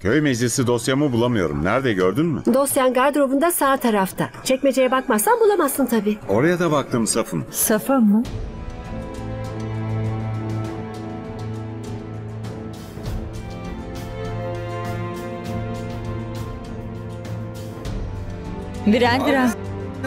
Köy meclisi dosyamı bulamıyorum. Nerede gördün mü? Dosyan gardırobunda sağ tarafta. Çekmeceye bakmazsan bulamazsın tabii. Oraya da baktım Safın. Safa mı? Virendra.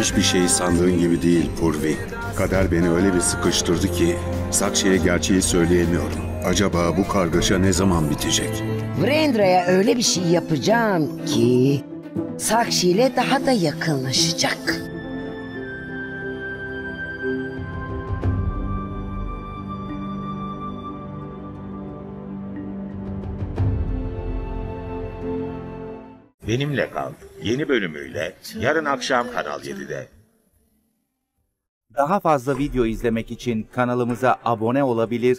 Hiçbir şey sandığın gibi değil Purvi. Kader beni öyle bir sıkıştırdı ki Sakşi'ye gerçeği söyleyemiyorum. Acaba bu kargaşa ne zaman bitecek? Vrendra'ya öyle bir şey yapacağım ki Sakshi ile daha da yakınlaşacak. Benimle Kal yeni bölümüyle yarın akşam Kanal 7'de. Daha fazla video izlemek için kanalımıza abone olabilir,